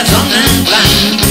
a drum and grind.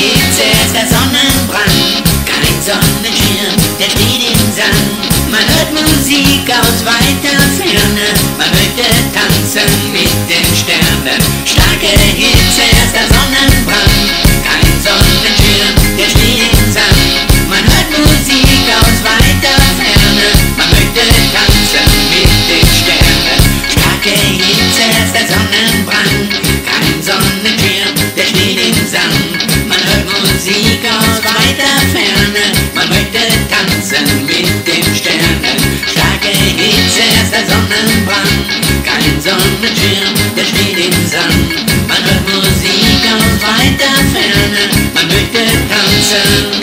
geht zuerst der Sonnenbrand, kein Sonnenschirm, der steht im Sand. Man hört Musik aus weiter Ferne, man möchte tanzen. Manhattan, a naked concert.